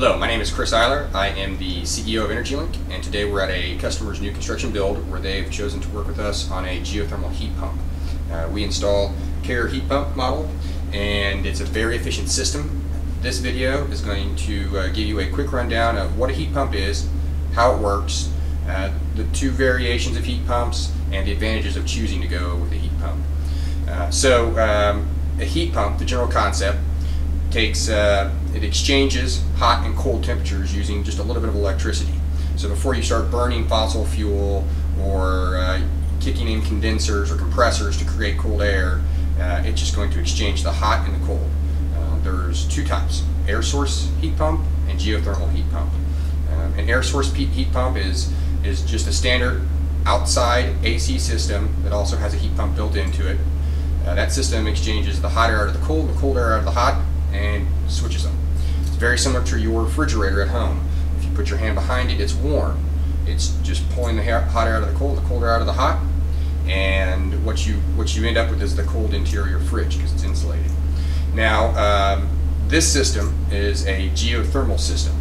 Hello, my name is Chris Ihler. I am the CEO of EnergyLink, and today we're at a customer's new construction build where they've chosen to work with us on a geothermal heat pump. Uh, we install Carrier heat pump model, and it's a very efficient system. This video is going to uh, give you a quick rundown of what a heat pump is, how it works, uh, the two variations of heat pumps, and the advantages of choosing to go with a heat pump. Uh, so, um, a heat pump, the general concept, takes uh, it exchanges hot and cold temperatures using just a little bit of electricity. So before you start burning fossil fuel or uh, kicking in condensers or compressors to create cold air, uh, it's just going to exchange the hot and the cold. Uh, there's two types: air source heat pump and geothermal heat pump. Um, an air source heat pump is is just a standard outside AC system that also has a heat pump built into it. Uh, that system exchanges the hot air out of the cold, the cold air out of the hot, and switches them. It's very similar to your refrigerator at home. If you put your hand behind it, it's warm. It's just pulling the hot air out of the cold, the cold air out of the hot, and what you what you end up with is the cold interior fridge because it's insulated. Now, um, this system is a geothermal system,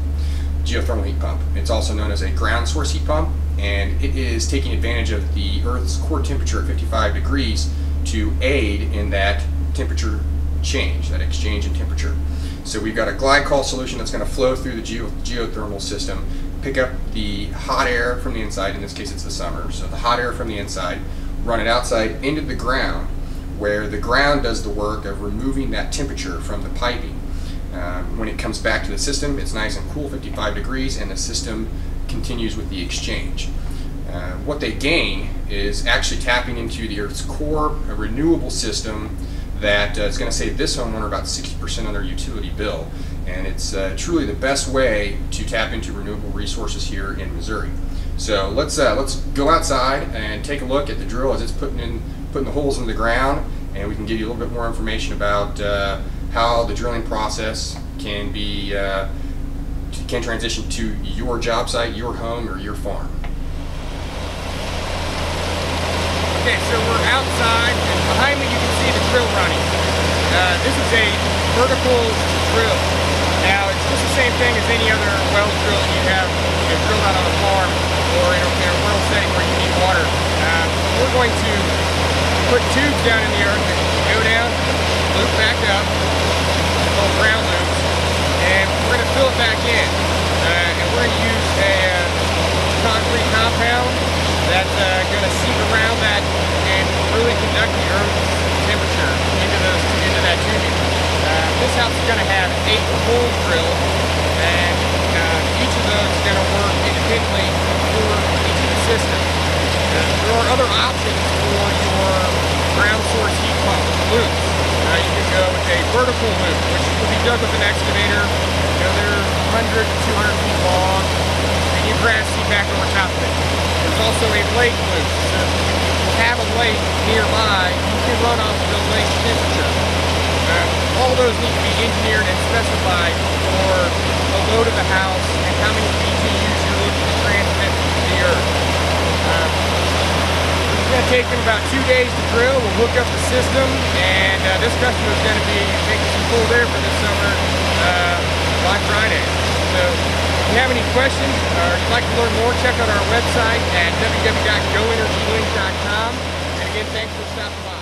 geothermal heat pump. It's also known as a ground source heat pump, and it is taking advantage of the Earth's core temperature at 55 degrees to aid in that temperature change, that exchange in temperature. So we've got a glycol solution that's going to flow through the geo geothermal system, pick up the hot air from the inside, in this case it's the summer, so the hot air from the inside, run it outside into the ground, where the ground does the work of removing that temperature from the piping. Um, when it comes back to the system, it's nice and cool, 55 degrees, and the system continues with the exchange. Uh, what they gain is actually tapping into the Earth's core, a renewable system that uh, is going to save this homeowner about 60% on their utility bill. And it's uh, truly the best way to tap into renewable resources here in Missouri. So let's uh, let's go outside and take a look at the drill as it's putting in putting the holes in the ground, and we can give you a little bit more information about uh, how the drilling process can be uh, can transition to your job site, your home, or your farm. Okay, so we're outside, and behind me you can see the drill running. Uh, this is a vertical drill. Now, it's just the same thing as any other well drill you have you know, drilled out on a farm or in a, in a rural setting where you need water. Uh, we're going to put tubes down in the earth that go down, loop back up, called ground loops, and we're going to fill it back in. Uh, and we're going to use a uh, concrete compound that's uh, going to seep around that and really conduct the temperature those, into that tubing. Uh, this house is going to have eight holes drilled, and uh, each of those is going to work independently for each of the systems. There are other options for your ground source heat pump loops. Uh, you can go with a vertical loop, which will be dug with an excavator. You know, they're 100 to 200 feet long, and you grass seed back over top of it. There's also a lake loop. So you have a lake nearby, you can run off the lake temperature. Uh, all those need to be engineered and specified for the load of the house and how many BTUs you're looking to transmit to the earth. Uh, it's going to take them about two days to drill. We'll hook up the system, and uh, this customer is going to be making some cold air for this summer uh, by Friday. So if you have any questions or you'd like to learn more, check out our website at www.goenergylink.com. Again, thanks for stopping by.